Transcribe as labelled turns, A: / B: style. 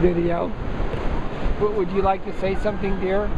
A: video. But Would you like to say something, dear?